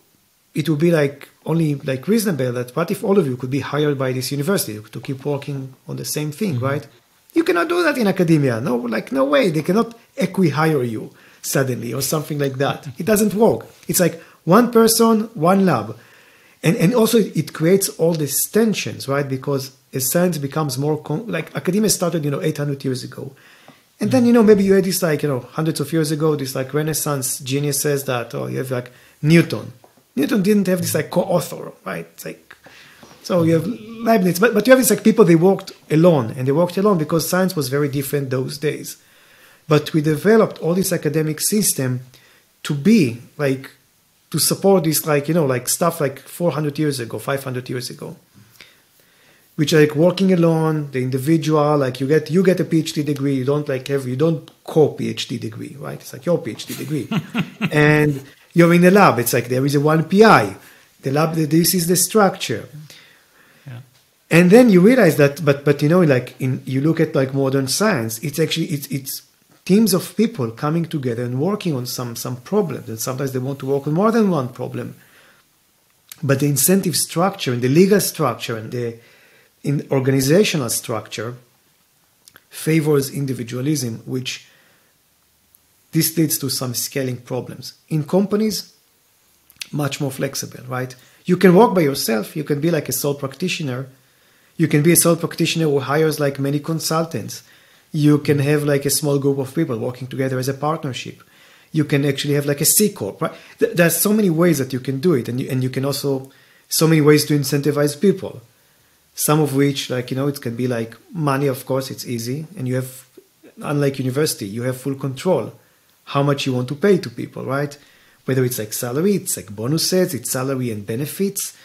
it would be like only like reasonable that what if all of you could be hired by this university to keep working on the same thing mm-hmm. right? You cannot do that in academia. No like no way. They cannot acqui-hire you suddenly or something like that. It doesn't work. It's like one person one lab. And and also it creates all these tensions right? Because as science becomes more like academia started you know 800 years ago. And then you know maybe you had this like you know hundreds of years ago this like renaissance genius says that oh, you have like newton. Newton didn't have this like co-author right? It's like so you have leibniz but, but you have this like people they worked alone and they worked alone because science was very different those days. But we developed all this academic system to be like to support this like you know like stuff like 400 years ago 500 years ago which are like working alone, the individual, like you get you get a PhD degree, you don't like have you don't co PhD degree, right? It's like your PhD degree, [laughs] and you're in the lab. It's like there is a one PI. The lab, this is the structure, yeah. and then you realize that. But but you know, like in you look at like modern science, it's actually it's it's teams of people coming together and working on some some problems, and sometimes they want to work on more than one problem. But the incentive structure and the legal structure and the in organizational structure favors individualism, which this leads to some scaling problems. In companies, much more flexible, right? You can work by yourself, you can be like a sole practitioner. You can be a sole practitioner who hires like many consultants. You can have like a small group of people working together as a partnership. You can actually have like a C corp, right? There's so many ways that you can do it, and you, and you can also so many ways to incentivize people some of which like you know it can be like money of course it's easy and you have unlike university you have full control how much you want to pay to people right? Whether it's like salary it's like bonuses it's salary and benefits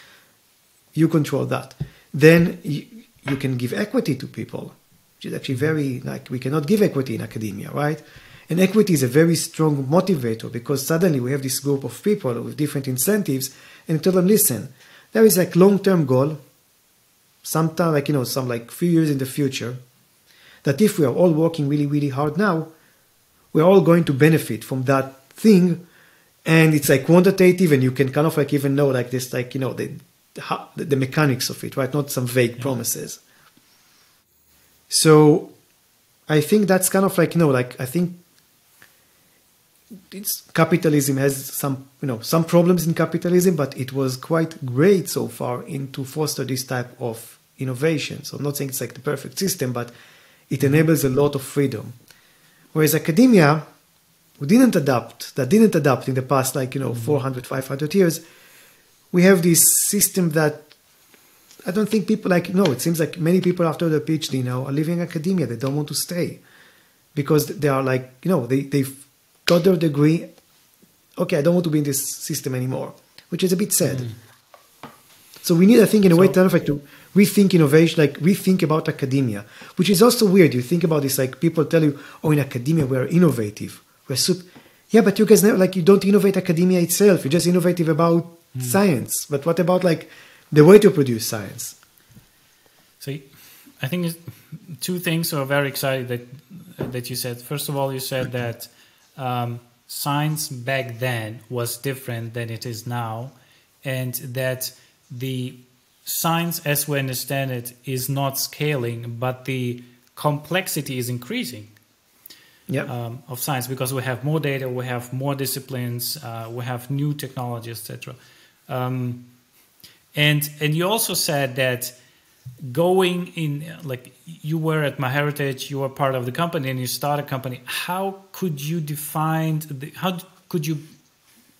you control that. Then you, you can give equity to people which is actually very like we cannot give equity in academia right? And equity is a very strong motivator because suddenly we have this group of people with different incentives and tell them listen there is like long-term goal sometime like you know some like few years in the future that if we are all working really really hard now we're all going to benefit from that thing. And it's like quantitative and you can kind of like even know like this like you know the the mechanics of it right? Not some vague yeah. promises. So i think that's kind of like you know like i think it's capitalism has some you know some problems in capitalism but it was quite great so far in to foster this type of innovation. So I'm not saying it's like the perfect system, but it enables a lot of freedom. Whereas academia, who didn't adapt, that didn't adapt in the past, like, you know, mm-hmm. 400, 500 years, we have this system that I don't think people like, no, it seems like many people after their PhD now are leaving academia. They don't want to stay because they are like, you know, they, they've got their degree. Okay, I don't want to be in this system anymore, which is a bit sad. Mm. So we need, I think, in a so, way, to, to rethink innovation, like rethink about academia, which is also weird. You think about this, like people tell you, oh, in academia we're innovative, we're super. Yeah, but you guys never like you don't innovate academia itself. You're just innovative about mm. science. But what about like the way to produce science? So, I think two things are very exciting that that you said. First of all, you said that um, science back then was different than it is now, and that the science as we understand it is not scaling, but the complexity is increasing. Yep. Um, of science because we have more data, we have more disciplines, uh, we have new technology, etc. Um, and and you also said that going in like you were at MyHeritage, you were part of the company, and you start a company. How could you define the, how could you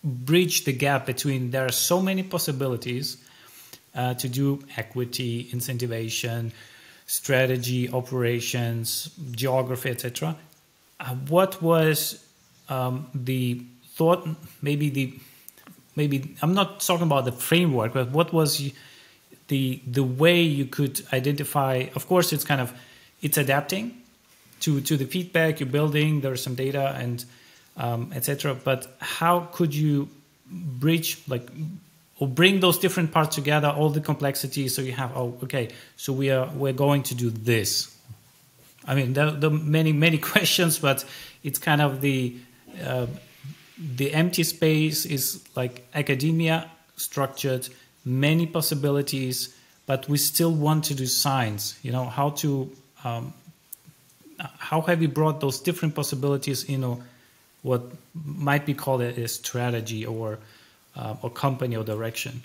bridge the gap between there are so many possibilities uh, to do equity, incentivation, strategy, operations, geography, etc. Uh, what was um, the thought? Maybe the maybe I'm not talking about the framework, but what was the the way you could identify? Of course, it's kind of it's adapting to to the feedback you're building. There's some data and um, etc. But how could you bridge like or bring those different parts together, all the complexities, so you have oh okay, so we are we're going to do this. I mean, there, there are many many [laughs] questions, but it's kind of the uh, the empty space is like academia structured, many possibilities, but we still want to do science. You know how to um, how have you brought those different possibilities you know what might be called a, a strategy or uh, or company or direction.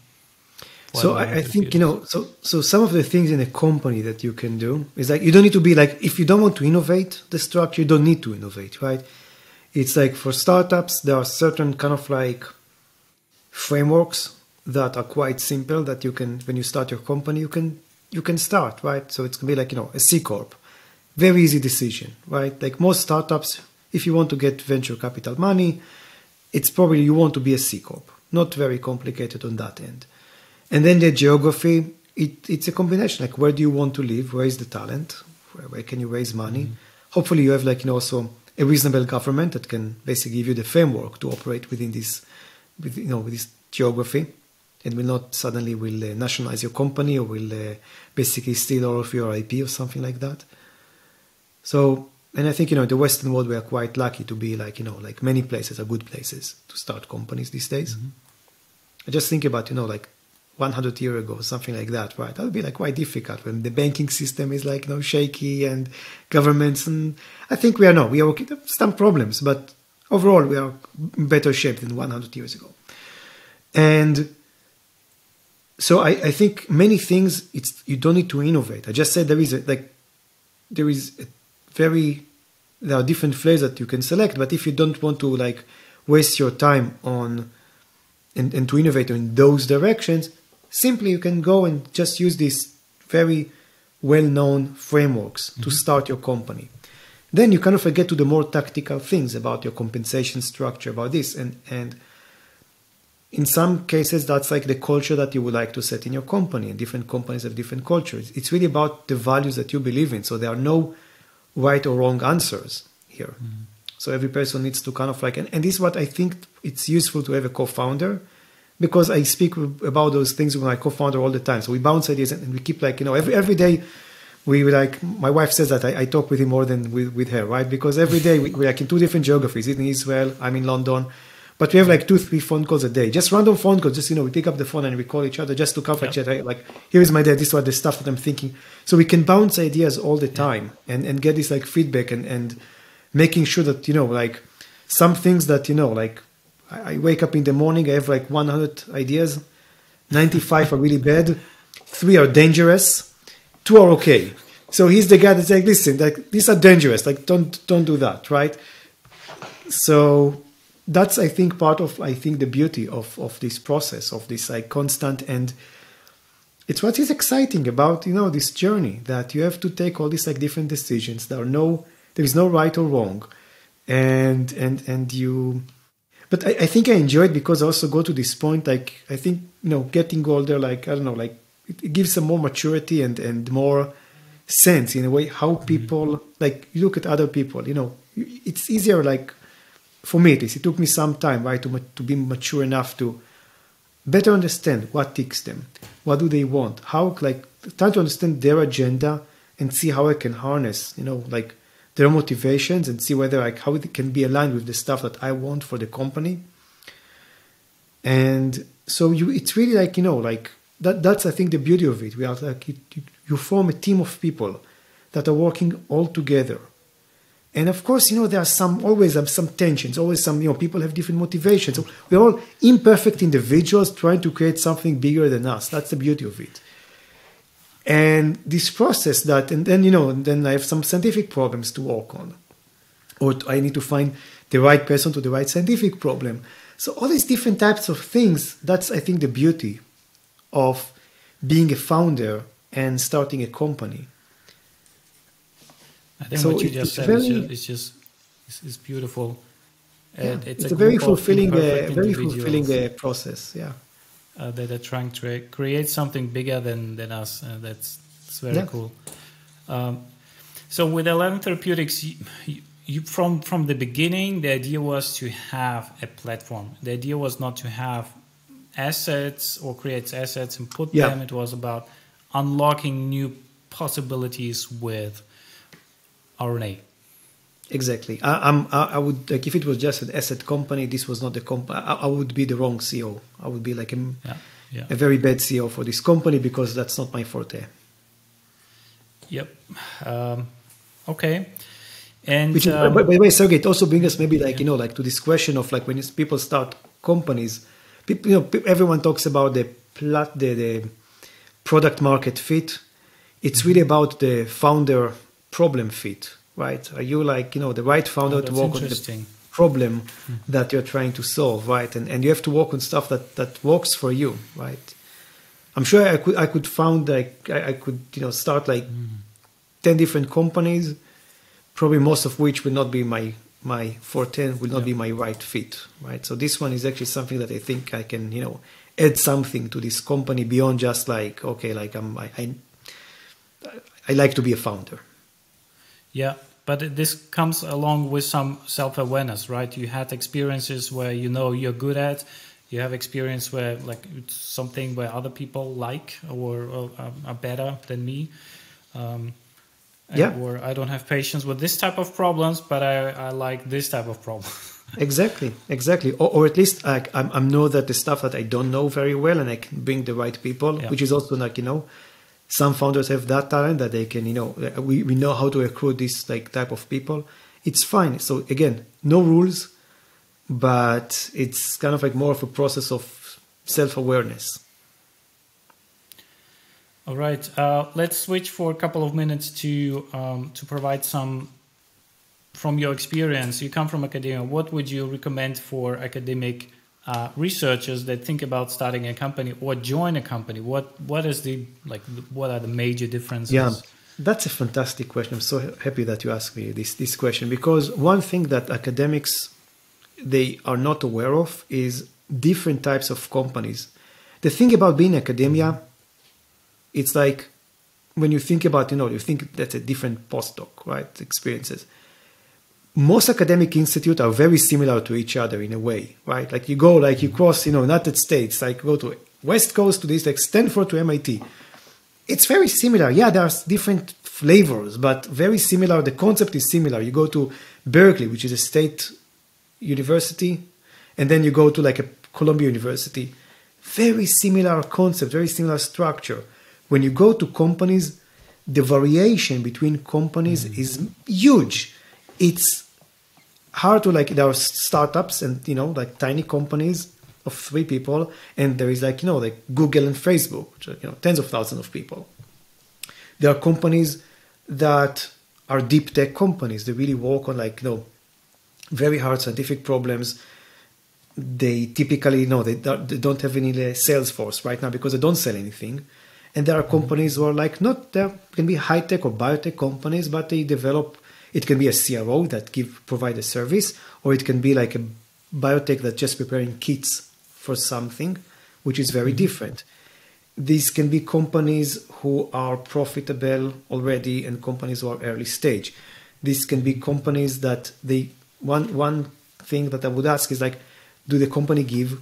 So I, I think you know so so some of the things in a company that you can do is like you don't need to be like if you don't want to innovate the structure you don't need to innovate right? It's like for startups there are certain kind of like frameworks that are quite simple that you can when you start your company you can you can start right? So it's gonna be like you know a c corp. Very easy decision, right? Like most startups, if you want to get venture capital money, it's probably you want to be a C corp. Not very complicated on that end. And then the geography, it, it's a combination. Like where do you want to live? Where is the talent? Where, where can you raise money? Mm-hmm. Hopefully, you have like you know also a reasonable government that can basically give you the framework to operate within this, with, you know, with this geography, and will not suddenly will uh, nationalize your company or will uh, basically steal all of your IP or something like that. So, and I think, you know, the Western world, we are quite lucky to be like, you know, like many places are good places to start companies these days. Mm-hmm. I just think about, you know, like 100 years ago, something like that, right? That would be like quite difficult when the banking system is like, you know, shaky and governments. And I think we are, no, we are okay. Some problems, but overall, we are in better shape than 100 years ago. And so I, I think many things, it's, you don't need to innovate. I just said there is a, like, there is a very there are different flavors that you can select but if you don't want to like waste your time on and, and to innovate in those directions simply you can go and just use these very well-known frameworks mm-hmm. to start your company. Then you kind of get to the more tactical things about your compensation structure about this and and in some cases that's like the culture that you would like to set in your company and different companies have different cultures. It's really about the values that you believe in. So there are no right or wrong answers here. Mm. So every person needs to kind of like, and, and this is what I think it's useful to have a co-founder because I speak about those things with my co-founder all the time. So we bounce ideas and we keep like, you know, every, every day we like, my wife says that I, I talk with him more than with, with her, right? Because every day we, we're like in two different geographies, in Israel, I'm in London, but we have like two, three phone calls a day, just random phone calls. Just you know, we pick up the phone and we call each other just to comfort yeah. each other. Like, here is my day. This is what the stuff that I'm thinking. So we can bounce ideas all the time yeah. and and get this like feedback and and making sure that you know like some things that you know like I, I wake up in the morning, I have like 100 ideas, 95 are really bad, three are dangerous, two are okay. So he's the guy that's like, listen, like these are dangerous. Like don't don't do that, right? So that's I think part of I think the beauty of of this process of this like constant and it's what is exciting about you know this journey that you have to take all these like different decisions there are no there is no right or wrong and and and you but I, I think I enjoy it because I also go to this point like I think you know getting older like I don't know like it, it gives some more maturity and and more sense in a way how mm-hmm. people like you look at other people you know it's easier like for me at least, it took me some time, right, to, to be mature enough to better understand what ticks them, what do they want, how, like, try to understand their agenda and see how I can harness, you know, like their motivations and see whether, like, how it can be aligned with the stuff that I want for the company. And so you, it's really like, you know, like, that, that's, I think, the beauty of it. We are like, you, you form a team of people that are working all together and of course, you know, there are some always some tensions, always some, you know, people have different motivations. So we're all imperfect individuals trying to create something bigger than us. That's the beauty of it. And this process that, and then, you know, then I have some scientific problems to work on. Or I need to find the right person to the right scientific problem. So all these different types of things, that's I think the beauty of being a founder and starting a company I think so what you just said very, is just, just it's, it's beautiful. Yeah, it's, it's, a, a very fulfilling, uh, very fulfilling uh, process. Yeah, uh, that are trying to create something bigger than than us. Uh, that's it's very yeah. cool. Um, So with Eleven Therapeutics, you, you, from from the beginning, the idea was to have a platform. The idea was not to have assets or create assets and put yeah. them. It was about unlocking new possibilities with RNA. Exactly. I, am I, would like if it was just an asset company. This was not the company. I, I, would be the wrong CEO. I would be like a, yeah, yeah. a very bad CEO for this company because that's not my forte. Yep. Um, okay. And Which, um, by, by, the way, Serghei, it also brings us maybe like yeah. you know like to this question of like when people start companies, people you know everyone talks about the plat the, the product market fit. It's mm-hmm. really about the founder problem fit right? Are you like, you know, the right founder oh, to work on the problem mm-hmm. that you're trying to solve, right? And and you have to work on stuff that that works for you, right? I'm sure I could I could found like I, I could you know start like mm-hmm. ten different companies, probably most of which will not be my my forte will not yeah. be my right fit, right? So this one is actually something that I think I can you know add something to this company beyond just like okay like I'm I, I, I like to be a founder yeah, but this comes along with some self-awareness, right? You had experiences where you know you're good at. You have experience where like it's something where other people like or, or are better than me. Um, yeah. Or I don't have patience with this type of problems, but I, I like this type of problem. [laughs] exactly, exactly. Or, or at least I, I, I know that the stuff that I don't know very well, and I can bring the right people, yeah. which is also like you know some founders have that talent that they can you know we, we know how to recruit this like type of people. It's fine. So again no rules but it's kind of like more of a process of self-awareness. All right uh, let's switch for a couple of minutes to um, to provide some from your experience. You come from academia. What would you recommend for academic uh, researchers that think about starting a company or join a company? What what is the like? What are the major differences? Yeah, that's a fantastic question. I'm so happy that you asked me this this question because one thing that academics they are not aware of is different types of companies. The thing about being academia, it's like when you think about you know you think that's a different postdoc right experiences most academic institutes are very similar to each other in a way, right? Like you go, like you cross, you know, United States, like go to West Coast to this, like Stanford to MIT. It's very similar. Yeah, there's different flavors, but very similar. The concept is similar. You go to Berkeley, which is a state university, and then you go to like a Columbia University. Very similar concept, very similar structure. When you go to companies, the variation between companies mm-hmm. is huge it's hard to like there are startups and you know like tiny companies of three people and there is like you know like google and facebook which are you know tens of thousands of people. There are companies that are deep tech companies. They really work on like you know very hard scientific problems. They typically you know they, they don't have any sales force right now because they don't sell anything. And there are mm-hmm. companies who are like not there can be high tech or biotech companies but they develop it can be a CRO that give provide a service, or it can be like a biotech that just preparing kits for something, which is very mm-hmm. different. These can be companies who are profitable already and companies who are early stage. These can be companies that they one one thing that I would ask is like, do the company give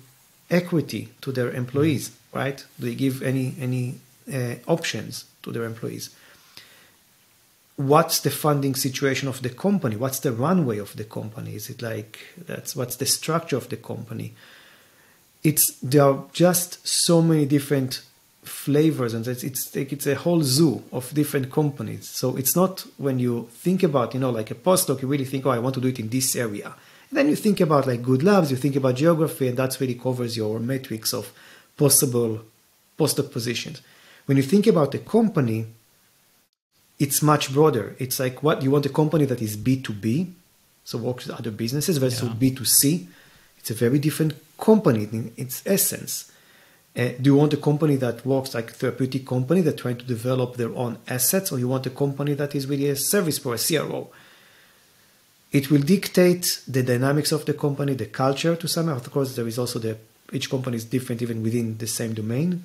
equity to their employees? Right? Do they give any any uh, options to their employees? What's the funding situation of the company? What's the runway of the company? Is it like that's what's the structure of the company? It's there are just so many different flavors and it's it's it's a whole zoo of different companies. So it's not when you think about you know like a postdoc you really think oh i want to do it in this area. And then you think about like good labs you think about geography and that's really covers your matrix of possible postdoc positions. When you think about a company it's much broader. It's like what you want a company that is B2B, so works with other businesses, versus yeah. B2C. It's a very different company in its essence. Uh, do you want a company that works like a therapeutic company that trying to develop their own assets, or you want a company that is really a service for a CRO? It will dictate the dynamics of the company, the culture to some. Of course, there is also the each company is different even within the same domain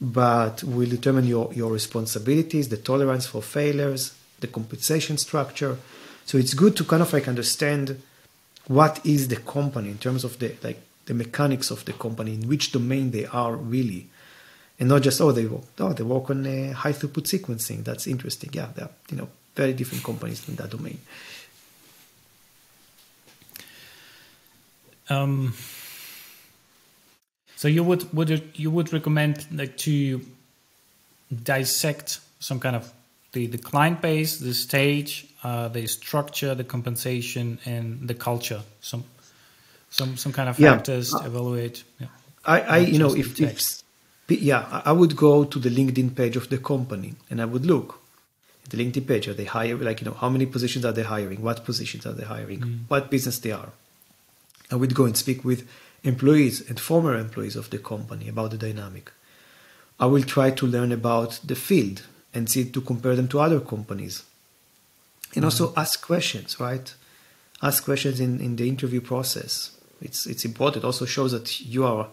but will determine your, your responsibilities, the tolerance for failures, the compensation structure. So it's good to kind of like understand what is the company in terms of the like the mechanics of the company, in which domain they are really, and not just oh they work oh they work on uh, high throughput sequencing. That's interesting. Yeah, they're you know very different companies in that domain. Um, so you would would it, you would recommend like to dissect some kind of the, the client base, the stage, uh, the structure, the compensation, and the culture. Some some some kind of factors yeah. to evaluate. Yeah. I, I you know if, if yeah I would go to the LinkedIn page of the company and I would look the LinkedIn page are they hiring like you know how many positions are they hiring what positions are they hiring mm. what business they are I would go and speak with employees and former employees of the company about the dynamic I will try to learn about the field and see to compare them to other companies. And also mm-hmm. ask questions, right? Ask questions in, in the interview process. It's it's important. Also shows that you are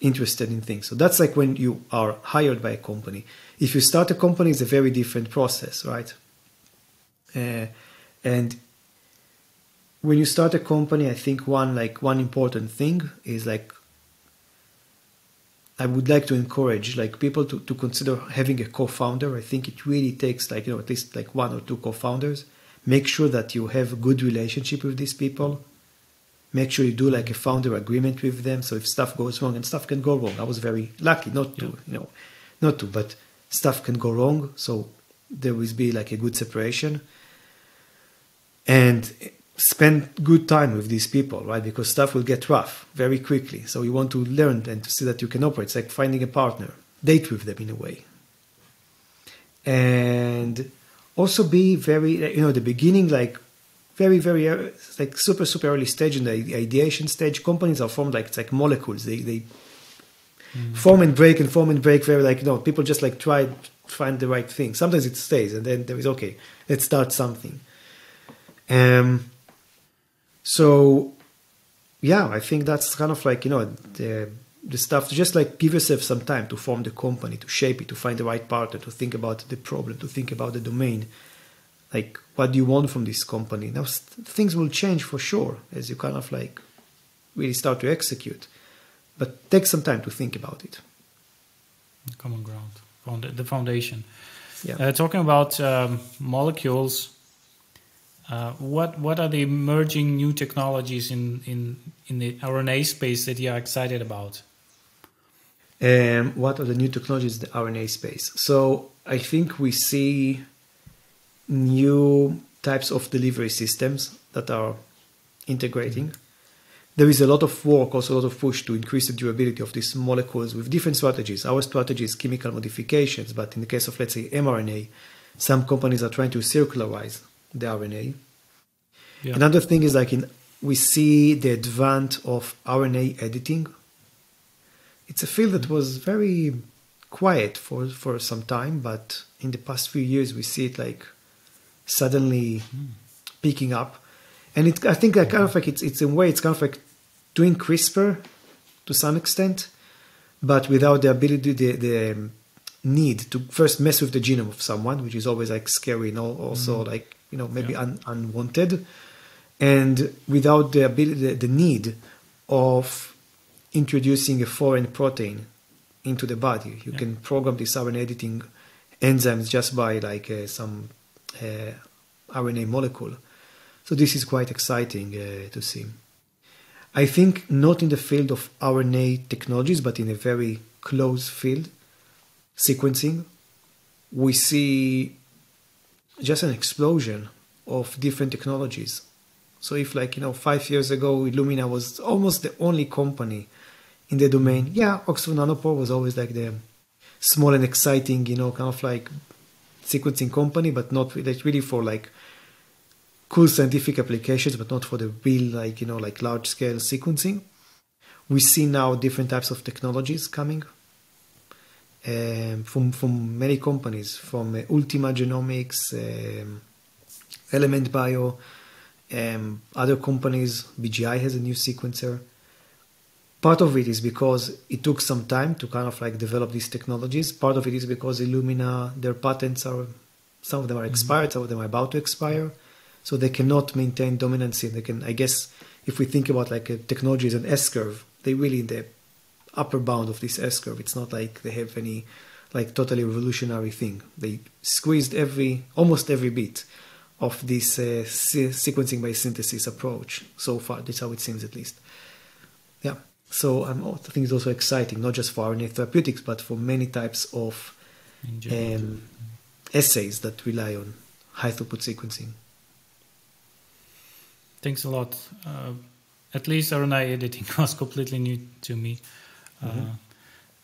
interested in things. So that's like when you are hired by a company. If you start a company, it's a very different process, right? Uh, and when you start a company, I think one like one important thing is like I would like to encourage like people to, to consider having a co-founder. I think it really takes like you know at least like one or two co-founders. Make sure that you have a good relationship with these people. Make sure you do like a founder agreement with them. So if stuff goes wrong, and stuff can go wrong. I was very lucky not to, you know, not to, but stuff can go wrong. So there will be like a good separation. And spend good time with these people, right? Because stuff will get rough very quickly. So you want to learn and to see that you can operate. It's like finding a partner, date with them in a way. And also be very, you know, the beginning, like very, very, uh, like super, super early stage in the ideation stage. Companies are formed like, it's like molecules. They, they mm. form and break and form and break very like, you know, people just like try to find the right thing. Sometimes it stays and then there is, okay, let's start something. Um, so, yeah, I think that's kind of like you know the the stuff. To just like give yourself some time to form the company, to shape it, to find the right partner, to think about the problem, to think about the domain. Like, what do you want from this company? Now, things will change for sure as you kind of like really start to execute. But take some time to think about it. Common ground, the foundation. Yeah. Uh, talking about um, molecules, uh, what what are the emerging new technologies in in in the RNA space that you are excited about? Um, what are the new technologies in the RNA space? So I think we see new types of delivery systems that are integrating. Mm-hmm. There is a lot of work, also a lot of push to increase the durability of these molecules with different strategies. Our strategy is chemical modifications, but in the case of, let's say, mRNA, some companies are trying to circularize the RNA. Yeah. Another thing is like in we see the advent of RNA editing. It's a field that was very quiet for for some time, but in the past few years we see it like suddenly mm. picking up, and it I think like kind of like it's it's in a way it's kind of like doing CRISPR to some extent, but without the ability the the need to first mess with the genome of someone, which is always like scary and also mm. like you know maybe yeah. un, unwanted. And without the ability the, the need of introducing a foreign protein into the body. You yeah. can program these rna editing enzymes just by like uh, some uh, rna molecule. So this is quite exciting uh, to see. I think not in the field of rna technologies but in a very close field sequencing. We see just an explosion of different technologies. So if like, you know, five years ago, Illumina was almost the only company in the domain. Yeah, Oxford Nanopore was always like the small and exciting, you know, kind of like sequencing company, but not really for like cool scientific applications, but not for the real, like, you know, like large scale sequencing. We see now different types of technologies coming um, from from many companies, from uh, Ultima Genomics, um, Element Bio, um, other companies. BGI has a new sequencer. Part of it is because it took some time to kind of like develop these technologies. Part of it is because Illumina, their patents are Some of them are expired, mm-hmm. some of them are about to expire. So they cannot maintain dominancy. They can, I guess, if we think about like a technology as an S curve, they really in the upper bound of this S curve. It's not like they have any like totally revolutionary thing. They squeezed every, almost every bit of this uh, sequencing by synthesis approach so far. That's how it seems, at least. Yeah. So um, I think it's also exciting, not just for RNA therapeutics, but for many types of um, assays that rely on high throughput sequencing. Thanks a lot. Uh, at least RNA editing [laughs] was completely new to me. Uh, mm-hmm.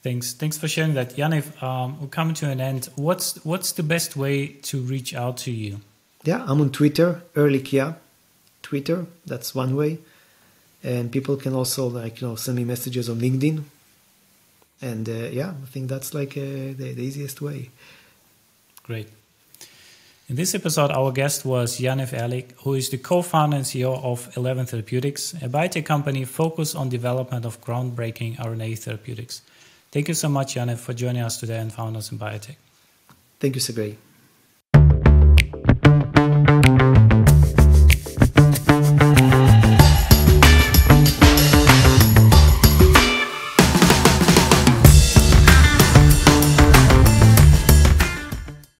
Thanks. Thanks for sharing that, Yaniv. Um, we're coming to an end. What's what's the best way to reach out to you? Yeah, I'm on Twitter, Erlich Twitter. That's one way, and people can also like you know send me messages on LinkedIn. And uh, yeah, I think that's like uh, the, the easiest way. Great. In this episode, our guest was Yaniv Erlich, who is the co-founder and CEO of Eleven Therapeutics, a biotech company focused on development of groundbreaking RNA therapeutics. Thank you so much, Yaniv, for joining us today and Founders in Biotech. Thank you, Serghei.